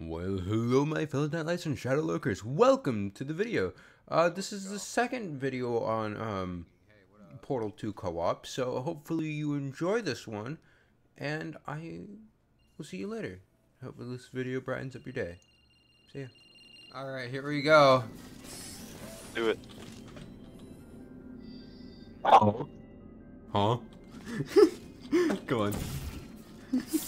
Well, hello my fellow Nightlights and Shadow Lurkers. Welcome to the video. Uh, this is the second video on um, Portal 2 co-op, so hopefully you enjoy this one, and I will see you later. Hopefully this video brightens up your day. See ya. Alright, here we go. Do it. Oh. Huh? go on.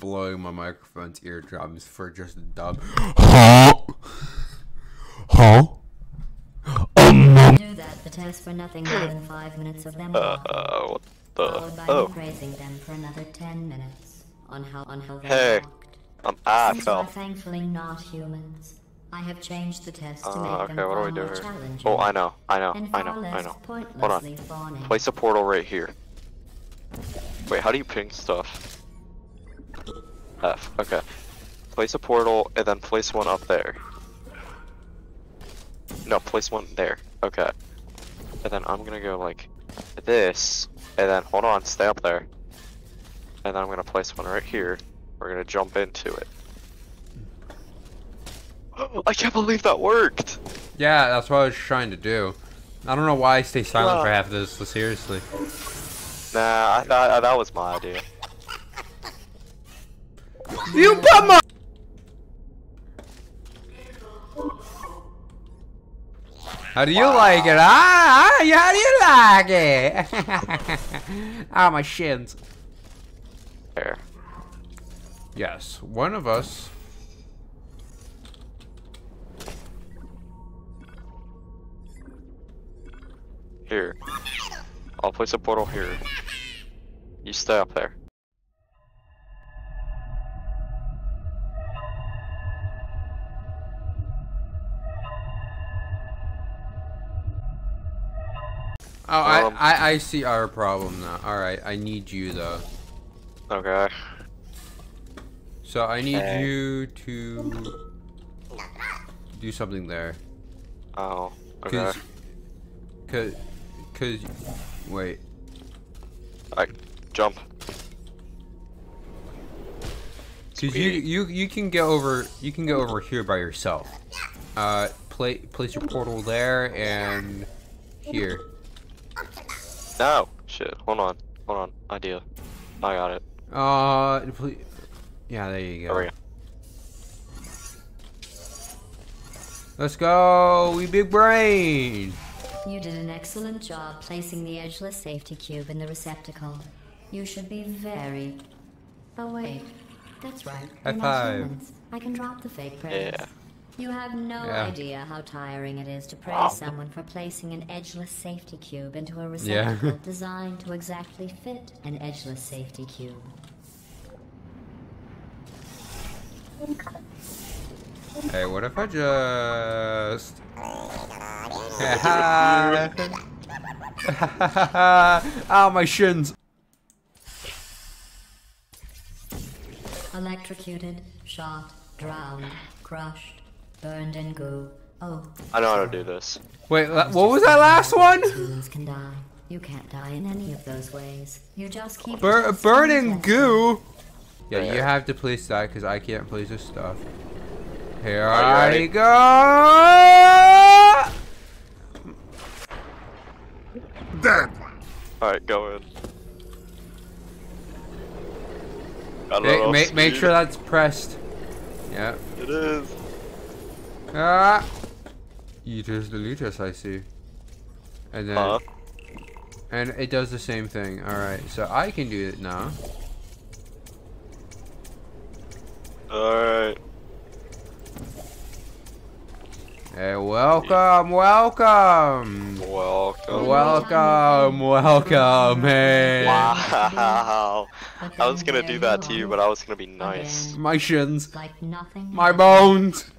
blowing my microphone's eardrums for just a dub. Huh? Huh? knew that the tests were nothing more than five minutes of them Uh, walking, what the? followed by Oh. me praising them for another ten minutes on how on how they Hey. walked. Um, ah, I Since fell. we're thankfully not humans, I have changed the test to Uh, make okay, them what do we do more here? Oh, I know, I know, I know, I know. pointlessly fawning. Place a portal right here. Wait, how do you ping stuff? F, okay. Place a portal and then place one up there. No, place one there. Okay. And then I'm gonna go like this, and then hold on, stay up there. And then I'm gonna place one right here. We're gonna jump into it. I can't believe that worked! Yeah, that's what I was trying to do. I don't know why I stay silent for half of this, but seriously. Nah, I thought that was my idea. You put my- How do you like it? Ah, ah, how do you like it? ah, my shins. There. Yes, one of us. Here. I'll place a portal here. You stay up there. Oh, I, Um, I, I see our problem now. Alright, I need you though. Okay. So I need Okay. you to do something there. Oh. Okay. Cause, cause, cause, wait. I jump. Cause you, you, you can get over, you can go over here by yourself. Uh, play, place your portal there and here. No! Shit, hold on. Hold on. Idea. I got it. Uh, ple- yeah, there you There we go. go. Let's go, we big brain. You did an excellent job placing the edgeless safety cube in the receptacle. You should be very. Oh wait, that's right. High You're not five. humans. I can drop the fake praise. Yeah. You have no Yeah. idea how tiring it is to praise Wow. someone for placing an edgeless safety cube into a Yeah. receptacle designed to exactly fit an edgeless safety cube. Hey, what if I just? oh my shins. Electrocuted, shot, drowned, crushed, burned in goo. Oh, I know how to do this. Wait, la- what was that last one? humans can die. You can't die in any of those ways. You just keep Bur- testing burning and goo. Yeah, you have to place that because I can't place this stuff. Here Are I ready? go. Alright, go in. Got Make, make, make sure that's pressed. Yeah. It is. Ah. Eaters deleters, I see. And then, Huh? and it does the same thing. All right, so I can do it now. Alright. Hey, welcome, welcome, Welcome. welcome, welcome. Hey, Wow. I was gonna do that you to you, but I was gonna be nice. my shins, my bones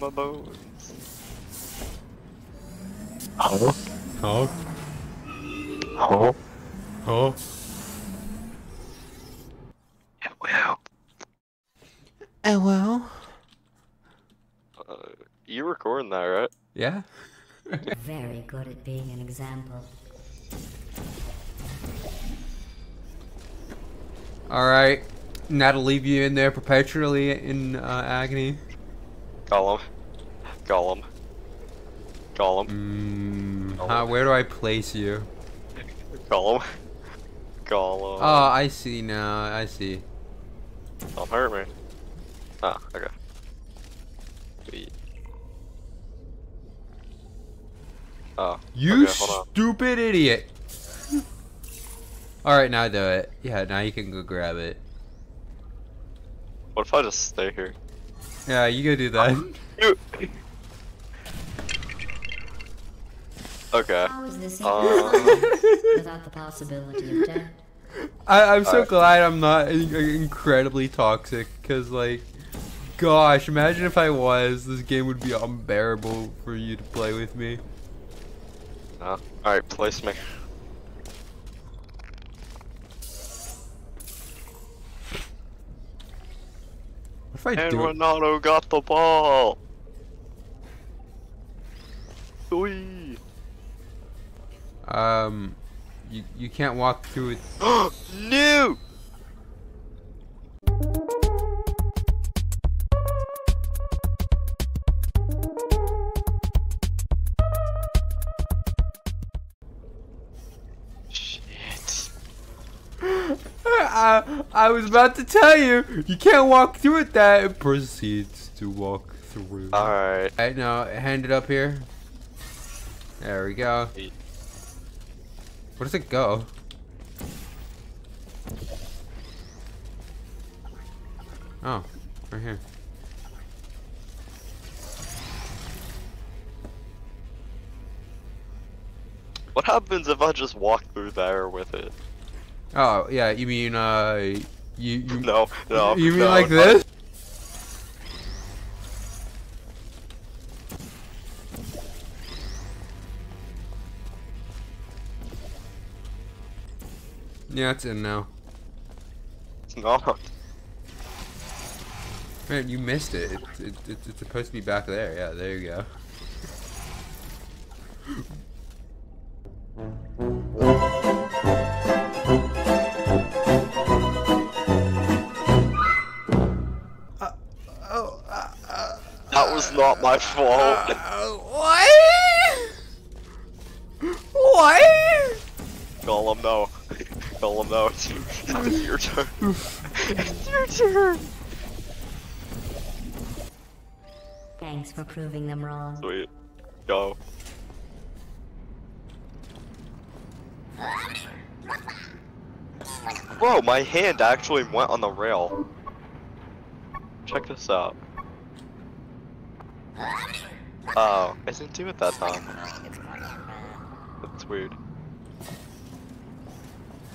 my bones. Huh? Huh? Huh? Huh? It will. Uh, you recording that, right? Yeah. Very good at being an example. All right. Now to leave you in there perpetually in uh, agony. Gollum. Gollum. Gollum. Mm, Oh. huh, where do I place you? Gollum. Gollum. Oh, I see now. I see. Don't hurt me. Ah, okay. Sweet. Oh. You okay, stupid idiot. Alright, now do it. Yeah, now you can go grab it. What if I just stay here? Yeah, you go do that. Okay. How is this Uh. without the possibility of death? I, I'm so Alright. glad I'm not in- incredibly toxic, because, like, gosh, imagine if I was. This game would be unbearable for you to play with me. No. Alright, place me. If I And do? Ronaldo got the ball. Whee. Um, you, you can't walk through it. no! I, I was about to tell you, you can't walk through it. That it proceeds to walk through. Alright. Alright, now hand it up here. There we go. Eight. Where does it go? Oh, right here. What happens if I just walk through there with it? Oh, yeah, you mean, uh, you, you, No, no. you mean no, like no. this? Yeah, it's in now. It's not. Man, you missed it. It's, it, it's, it's supposed to be back there. Yeah, there you go. My fault. Uh, what? What? Gollum, no. Gollum, no. It's, it's your turn. it's your turn. Thanks for proving them wrong. Sweet. Go. Bro, my hand actually went on the rail. Check this out. Oh, I didn't do it that time. That's weird.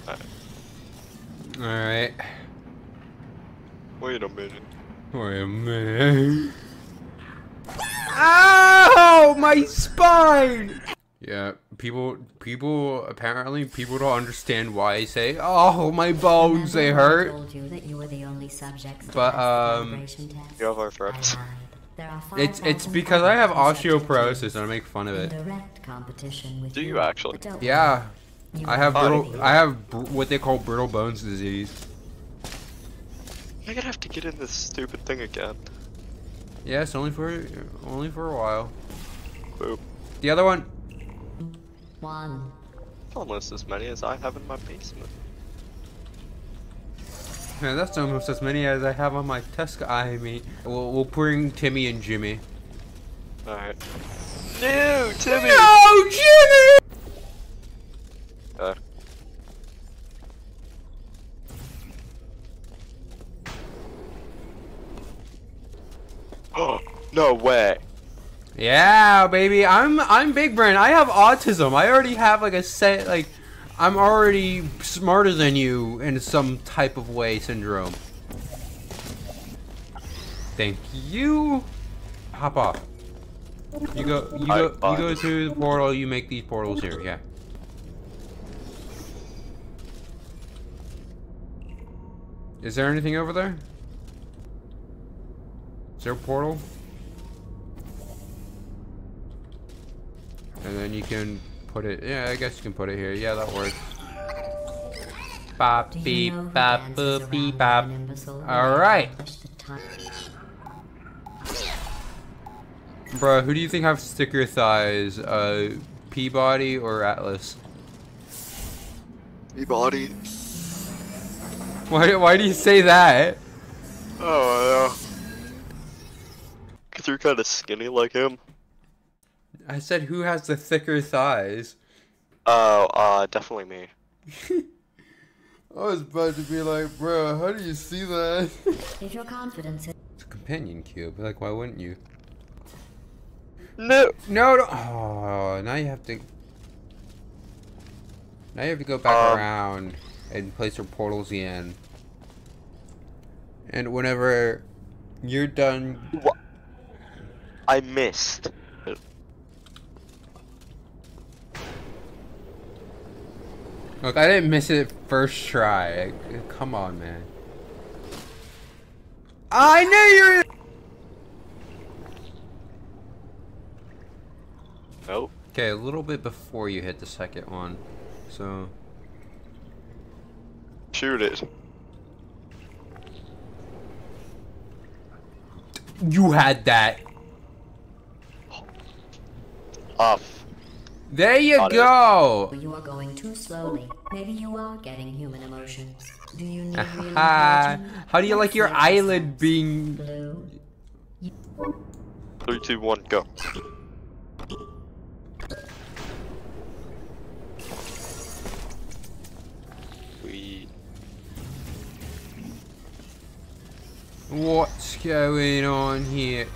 Alright, Alright. wait a minute. Wait a minute. Ow! My spine! Yeah, people, people, apparently people don't understand why I say, oh, my bones, they Remember I hurt. told you that you were the only subjects But, pass the um. You have I arthritis. Lied. There are It's, it's because I have others subject to osteoporosis and I make fun of it. competition with Do you actually? But don't Yeah, you I have brittle, I have br- what they call brittle bones disease. I'm gonna have to get in this stupid thing again. Yes, only for, only for a while. Boop. The other one, one. Almost as many as I have in my basement. Man, that's almost as many as I have on my Tesca. I mean, we'll, we'll bring Timmy and Jimmy. Alright. No, Timmy! No, Jimmy! Okay. Oh, uh. no way. Yeah, baby. I'm I'm big brain. I have autism. I already have like a set like I'm already smarter than you in some type of way syndrome. Thank you. Hop off. You go you go you go through the portal, you make these portals here, yeah. Is there anything over there? Is there a portal? And then you can put it, yeah, I guess you can put it here. Yeah, that works. bop, Do beep, who bop, boop, beep, bop. like an imbecile when All they right. accomplish the time- Bro, who do you think have thicker thighs? Uh, P-body or Atlas? P-body. Why, why do you say that? Oh yeah. Cause you're kind of skinny like him. I said who has the thicker thighs. Oh, uh, definitely me. I was about to be like, bro, how do you see that? If your confidence it's a companion cube. Like, why wouldn't you? No. No, no. Oh, now you have to. Now you have to go back Um. around and place your portals in. And whenever you're done, What? I missed. Look, I didn't miss it first try. Come on, man. I knew you. were- Nope. Okay, a little bit before you hit the second one, so. Shoot it. You had that. Off. There you Got it. go. you are going too slowly. Maybe you are getting human emotions. Do you need real How do you like your Let's see what eyelid being blue? Three, two, one, go. We. What's going on here?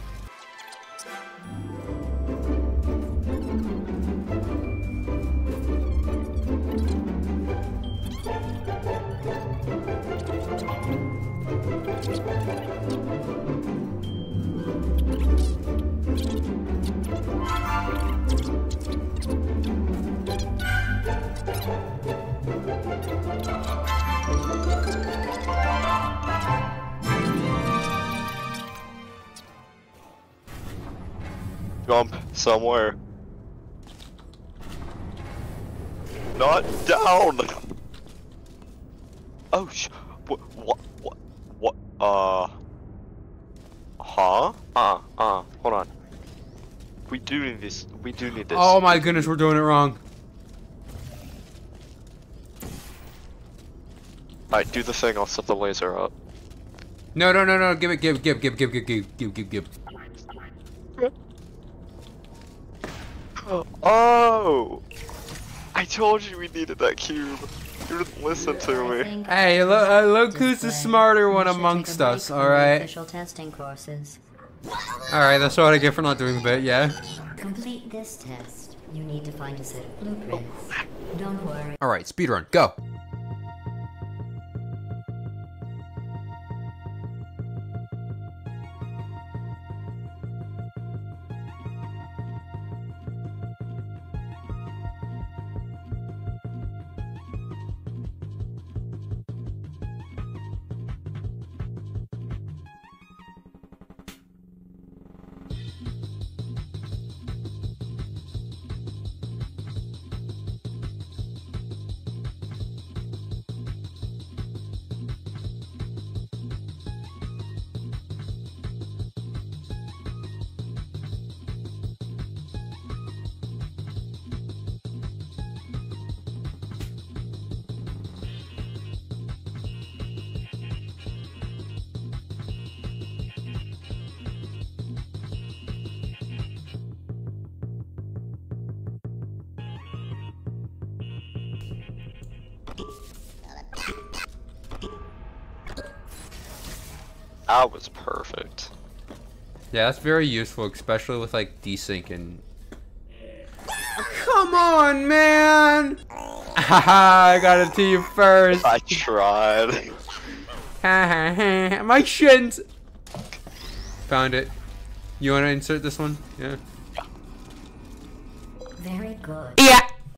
Somewhere. Not down. Oh sh. What? What? What? What? Uh. Huh? Uh. Uh. Hold on. We do need this. We do need this. Oh my goodness, we're doing it wrong. Alright, do the thing. I'll set the laser up. No, no, no, no. Give it, give, give, give, give, give, give, give, give, give. Oh! I told you we needed that cube. You didn't listen to me. Hey, I look, uh, look who's the smarter one should take a amongst us, alright? Official testing courses. Alright, that's what I get for not doing the bit, yeah? Complete this test. You need to find a set of blueprints. Don't worry. Alright, speedrun, go. That was perfect. Yeah, that's very useful, especially with like desync and. Come on, man! Haha, I got it to you first. I tried. My shins. Found it. You want to insert this one? Yeah. Very good. Yeah.